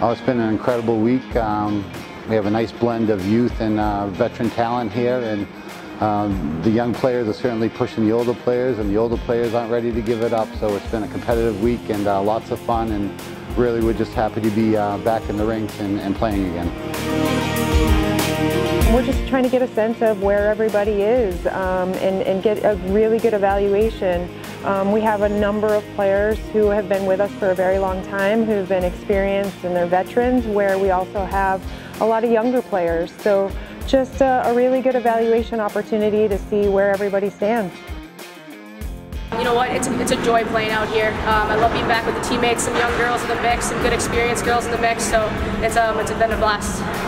Oh, it's been an incredible week. Um, we have a nice blend of youth and uh, veteran talent here, and um, the young players are certainly pushing the older players, and the older players aren't ready to give it up. So it's been a competitive week and uh, lots of fun, and really we're just happy to be uh, back in the rinks and, and playing again. We're just trying to get a sense of where everybody is um, and, and, get a really good evaluation. Um, we have a number of players who have been with us for a very long time, who've been experienced and they're veterans, where we also have a lot of younger players. So just a, a really good evaluation opportunity to see where everybody stands. You know what, it's a, it's a joy playing out here. Um, I love being back with the teammates, some young girls in the mix, some good experienced girls in the mix, so it's, um, it's been a blast.